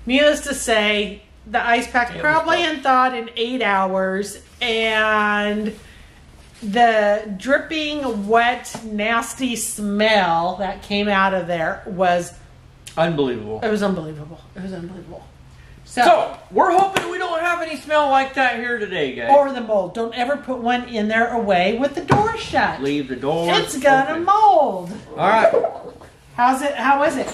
Needless to say, the ice pack It probably thawed in eight hours, and the dripping, wet, nasty smell that came out of there was Unbelievable. it was unbelievable. It was unbelievable. So, So, we're hoping we don't have any smell like that here today, guys. or the mold. Don't ever put one in there away with the door shut. Leave the door. It's gonna open. mold. All right. How's it? How is it?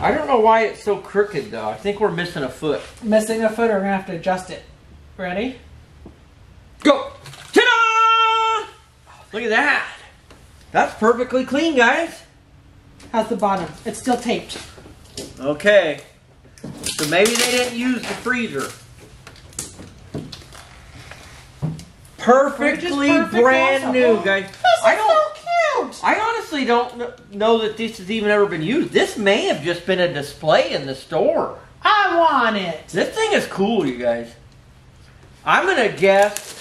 I don't know why it's so crooked, though. I think we're missing a foot. Missing a foot. We're gonna have to adjust it. Ready? Go! Ta-da! Look at that. That's perfectly clean, guys. How's the bottom? It's still taped. Okay. So maybe they didn't use the freezer. Perfectly perfect brand also. new, guys. This I is don't. so cute. I honestly don't know that this has even ever been used. This may have just been a display in the store. I want it. This thing is cool, you guys. I'm gonna guess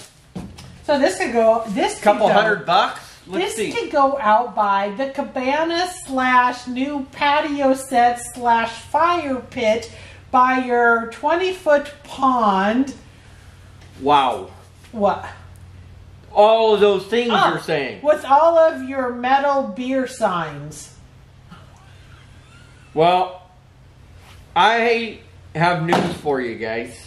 So this could go. This couple go, hundred bucks. Let's This see. could go out by the cabana slash new patio set slash fire pit by your 20 foot pond. Wow. What? All of those things Ah, you're saying. With all of your metal beer signs. Well, I have news for you guys.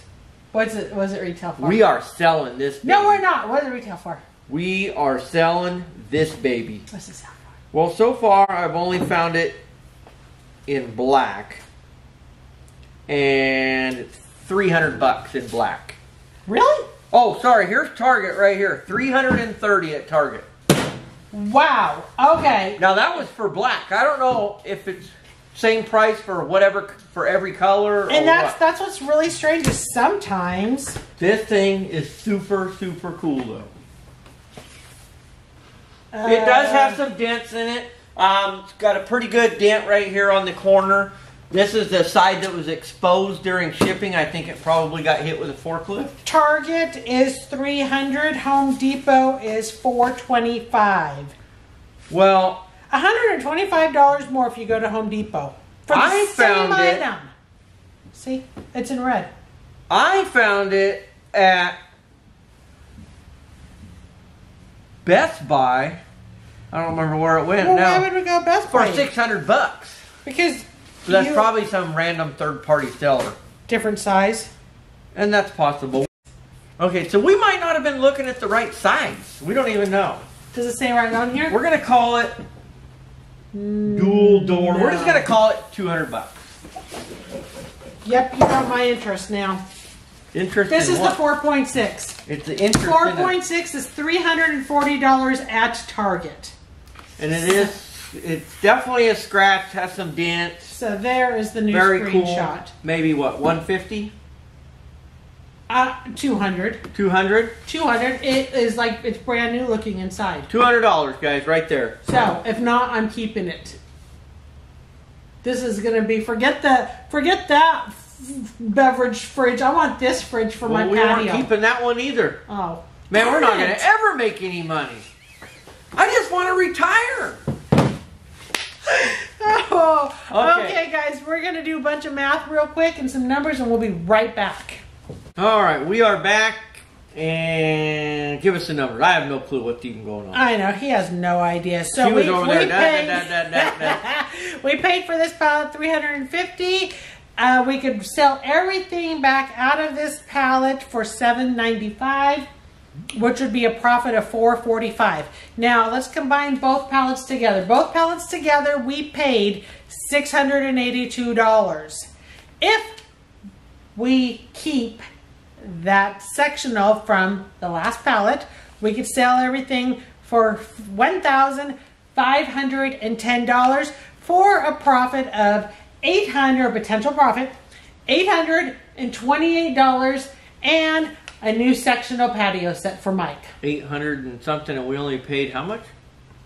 What's it? What's it retail for? We are selling this. No, we're not. What is it retail for? We are selling this baby. What's this out for? Well, so far I've only found it in black, and it's 300 bucks in black. Really? Oh, sorry. Here's Target right here. 330 at Target. Wow. Okay. Now that was for black. I don't know if it's same price for whatever for every color. or And that's what. that's what's really strange is sometimes This thing is super super cool though. uh, It does have some dents in it. Um, it's got a pretty good dent right here on the corner. This is the side that was exposed during shipping. I think it probably got hit with a forklift. Target is 300, Home Depot is 425. Well, $125 more if you go to Home Depot for the I same found it. item. See, it's in red. I found it at Best Buy. I don't remember where it went Well, now. why would we go Best Buy? for six hundred bucks. Because So that's you- probably some random third party seller. different size. And that's possible. Okay, so we might not have been looking at the right size. We don't even know. Does it say right on here? We're gonna call it dual door. We're just gonna call it two hundred bucks. Yep, you got my interest now. Interest This in is the 4.6. It's the interest in it. 4.6 is $340 at Target. and it is. It's definitely a scratch. Has some dents. So there is the new Very cool. Maybe what? 150? Uh, 200. 200? 200. It is like it's brand new looking inside. $200, guys, right there. So if not, I'm keeping it. This is gonna be forget the forget that f- beverage fridge. I want this fridge for my Well, we patio. weren't keeping that one either. oh Man, we're not going to ever make any money. I just want to retire. Oh, Okay. okay. guys, we're gonna do a bunch of math real quick and some numbers, and we'll be right back. All right, we are back. And give us the numbers. I have no clue what's even going on. I know he has no idea. So we, over we paid. da, da, da, we paid for this pallet three hundred and fifty. Uh, we could sell everything back out of this pallet for seven ninety five, which would be a profit of four forty five. Now let's combine both pallets together. Both pallets together, we paid six hundred and eighty two dollars. If we keep that sectional from the last pallet, we could sell everything for $1,510 for a profit of 800 potential profit, $828 and a new sectional patio set for Mike. 800 and something, and we only paid how much?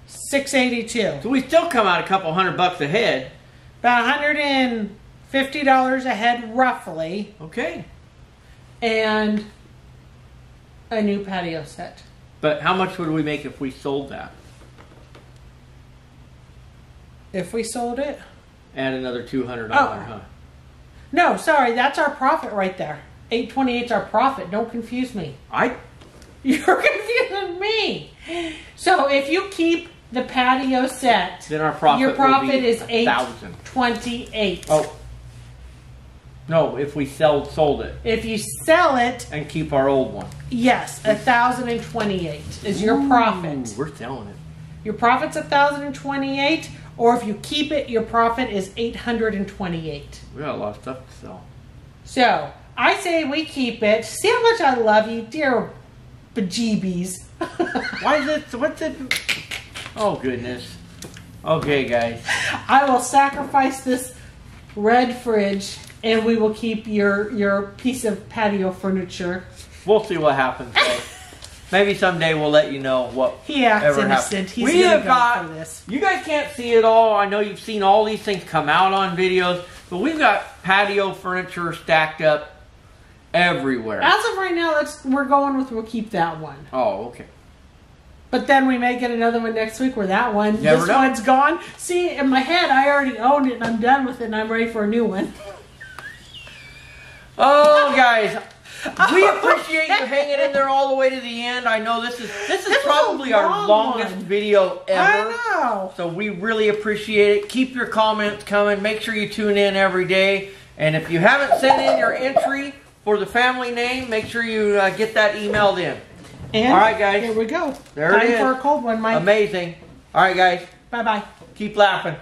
682. So we still come out a couple hundred bucks ahead. About $150 ahead roughly Okay. And a new patio set. But how much would we make if we sold that? If we sold it? Add another $200, Oh. huh? No, sorry, that's our profit right there. 828 is our profit. Don't confuse me. I You're confusing me. So if you keep the patio set, then our profit your profit is a thousand. 828. Oh. No, if we sell sold it If you sell it, and keep our old one. yes, a 1028 is your profit. Ooh, we're selling it. Your profit's a 1028 or if you keep it, your profit is 828. We got a lot of stuff to sell. So, I say we keep it. See how much I love you, dear bejeebies. Why is it? What's it? Oh goodness. Okay, guys. I will sacrifice this red fridge and we will keep your your piece of patio furniture. We'll see what happens. Maybe someday we'll let you know what He acts ever innocent. He's we have go got. this. You guys can't see it all. I know you've seen all these things come out on videos, but we've got patio furniture stacked up everywhere. As of right now, let's we're going with we'll keep that one. Oh, okay. But then we may get another one next week where that one Never this know. one's gone. See, in my head I already owned it and I'm done with it and I'm ready for a new one. Oh, guys, we appreciate you hanging in there all the way to the end. I know this is this is This probably our longest one. video ever. I know. So we really appreciate it. Keep your comments coming. Make sure you tune in every day. And if you haven't sent in your entry for the family name, make sure you uh, get that emailed in. And All right, guys. Here we go. There it Time is. for a cold one, Mike. Amazing. All right, guys, bye bye. keep laughing.